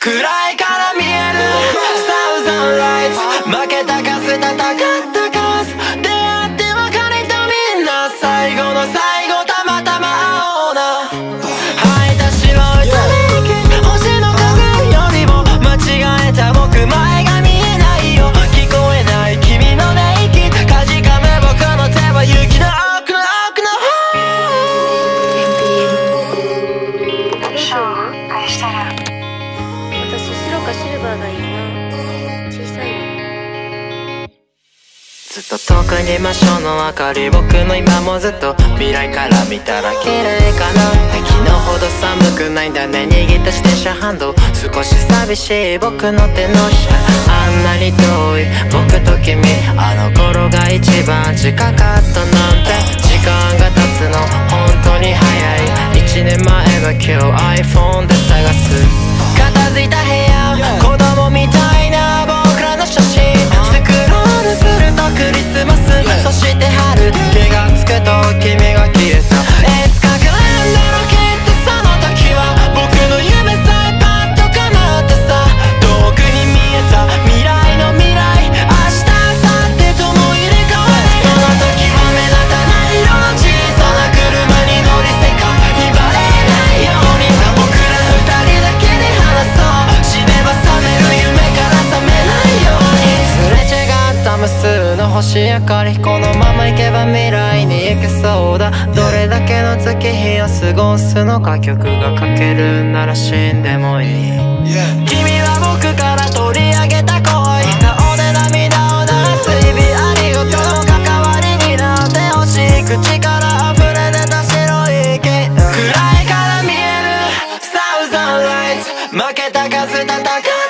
暗いから見えるサウザンライツ負けーがいいな小さいのずっと遠くに真正の明かり僕の今もずっと未来から見たら綺麗かな昨日ほど寒くないんだね。握った自転車ハンド少し寂しい僕の手のひら。あんなに遠い。僕と君あの頃が一番近かったなんて。時間が経つの。無数の星明かりこのまま行けば未来に行けそうだ。どれだけの月日を過ごすのか曲が書けるなら死んでもいい。君は僕から取り上げた恋。顔で涙を流す日々ありがとう関わりになってほしい口から溢れ出た白い息暗いから見える。サウザンライツ負けた数戦った